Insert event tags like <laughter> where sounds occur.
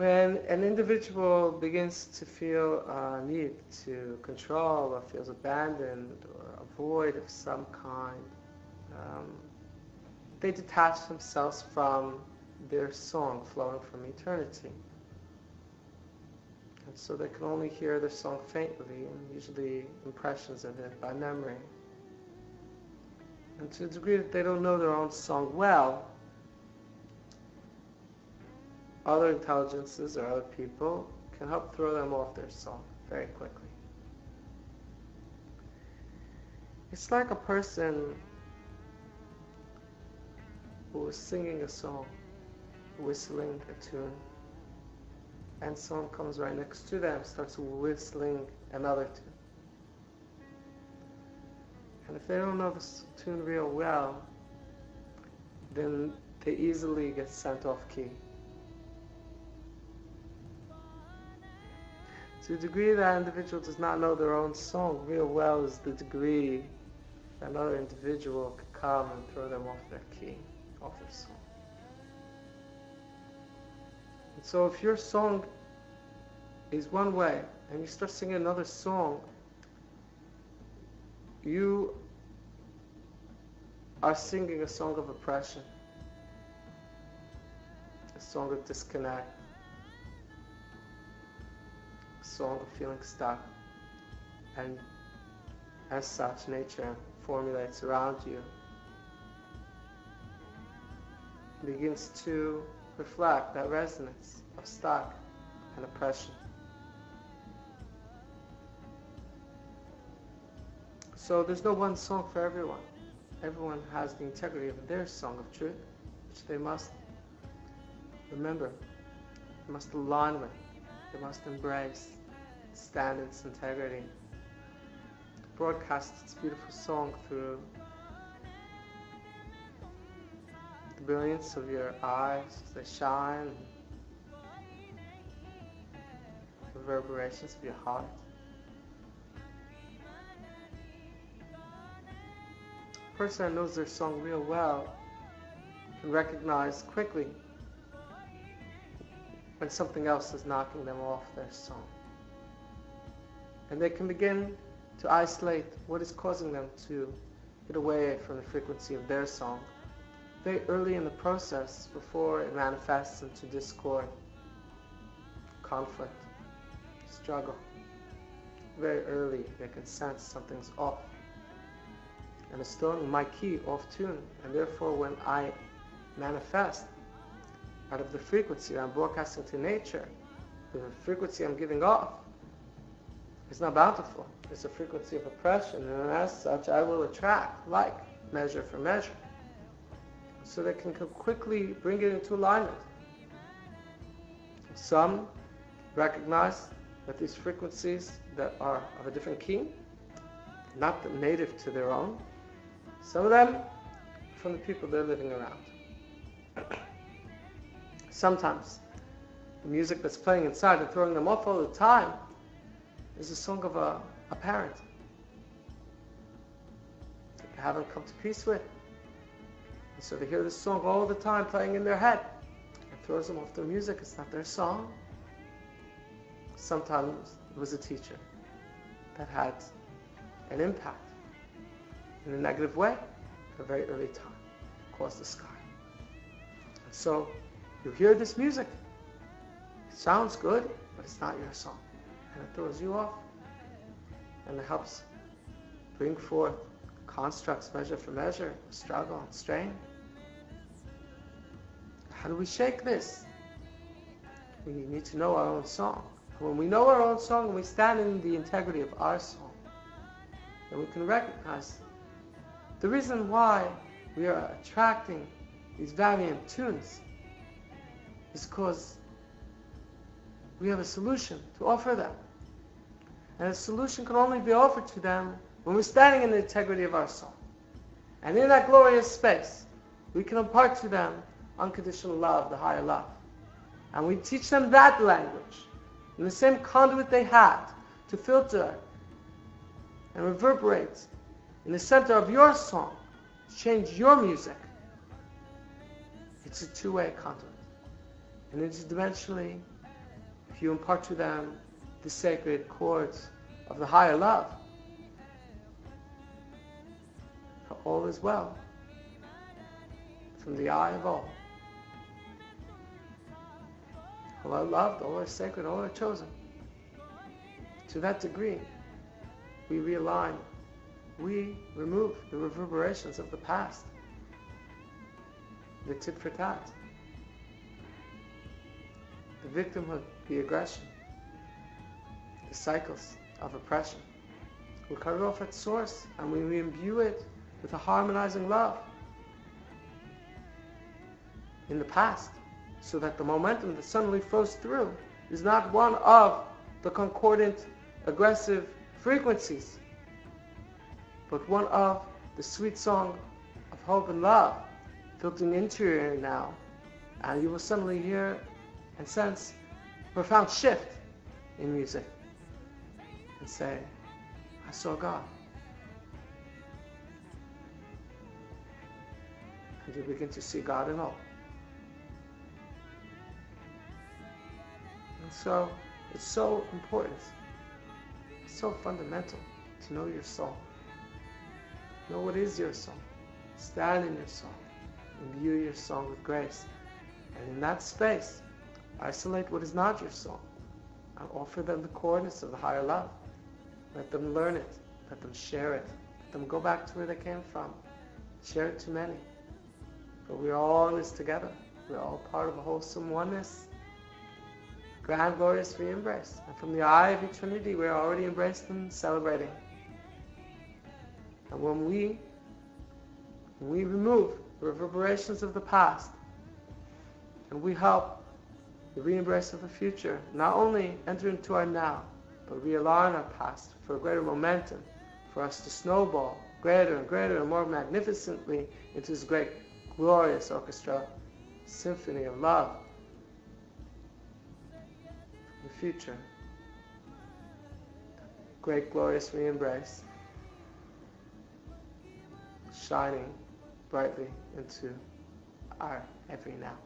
When an individual begins to feel a need to control or feels abandoned or a void of some kind, um, they detach themselves from their song flowing from eternity. And so they can only hear their song faintly, and usually impressions of it by memory. And to the degree that they don't know their own song well, other intelligences or other people can help throw them off their song very quickly. It's like a person who is singing a song, whistling a tune, and someone comes right next to them, starts whistling another tune. And if they don't know the tune real well, then they easily get sent off key. To the degree that individual does not know their own song real well is the degree that another individual could come and throw them off their key, off their song. And so if your song is one way and you start singing another song, you are singing a song of oppression, a song of disconnect, song of feeling stuck. And as such, nature formulates around you, begins to reflect that resonance of stuck and oppression. So there's no one song for everyone. Everyone has the integrity of their song of truth, which they must remember, they must align with, they must embrace, stand its integrity, broadcast its beautiful song through the brilliance of your eyes as they shine, the reverberations of your heart. A person that knows their song real well can recognize quickly when something else is knocking them off their song. And they can begin to isolate what is causing them to get away from the frequency of their song very early in the process before it manifests into discord, conflict, struggle. Very early they can sense something's off and it's throwing my key off tune. And therefore, when I manifest out of the frequency I'm broadcasting to nature, the frequency I'm giving off is not bountiful. It's a frequency of oppression, and as such, I will attract like measure for measure. So they can quickly bring it into alignment. Some recognize that these frequencies that are of a different key, not native to their own, some of them from the people they're living around. <clears throat> Sometimes the music that's playing inside and throwing them off all the time is a song of a, a parent that they haven't come to peace with. And so they hear this song all the time playing in their head. It throws them off their music. It's not their song. Sometimes it was a teacher that had an impact in a negative way at a very early time across the sky. And so you hear this music. It sounds good, but it's not your song. And it throws you off. And it helps bring forth constructs measure for measure, struggle and strain. How do we shake this? We need to know our own song. When we know our own song and we stand in the integrity of our song, then we can recognize the reason why we are attracting these variant tunes is because we have a solution to offer them. And a solution can only be offered to them when we're standing in the integrity of our soul. And in that glorious space, we can impart to them unconditional love, the higher love. And we teach them that language in the same conduit they had to filter and reverberate in the center of your song, change your music. It's a two-way conduit. And it's interdimensionally, if you impart to them the sacred chords of the higher love, For all is well from the eye of all. All are loved, all are sacred, all are chosen. To that degree, we realign, we remove the reverberations of the past, the tit for tat, the victimhood, the aggression, the cycles of oppression. We cut it off at source and we imbue it with a harmonizing love in the past so that the momentum that suddenly flows through is not one of the concordant aggressive frequencies, but one of the sweet song of hope and love filtering into your ear now. And you will suddenly hear and sense a profound shift in music and say, I saw God. And you begin to see God in all. And so it's so important, it's so fundamental to know your soul. Know what is your soul. Stand in your soul. Imbue your soul with grace. And in that space, isolate what is not your soul. And offer them the coordinates of the higher love. Let them learn it. Let them share it. Let them go back to where they came from. Share it to many. But we're all in this together. We're all part of a wholesome oneness grand, glorious re-embrace. And from the eye of eternity, we're already embraced and celebrating. And when we, when we remove the reverberations of the past, and we help the re-embrace of the future, not only enter into our now, but realign our past for a greater momentum, for us to snowball greater and greater and more magnificently into this great, glorious orchestra, symphony of love the future. Great glorious re-embrace, shining brightly into our every now.